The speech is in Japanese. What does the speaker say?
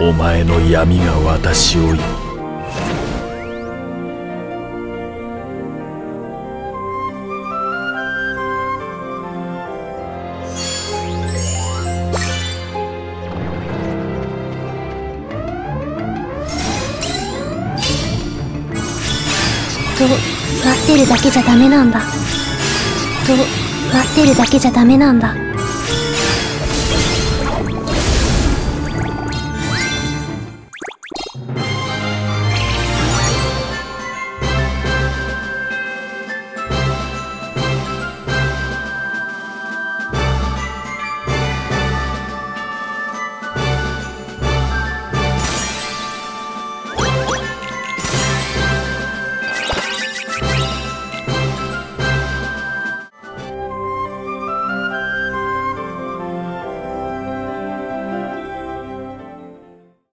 お前の闇が私をと待ってるだけじゃダメなんだ。と待ってるだけじゃダメなんだ。